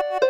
you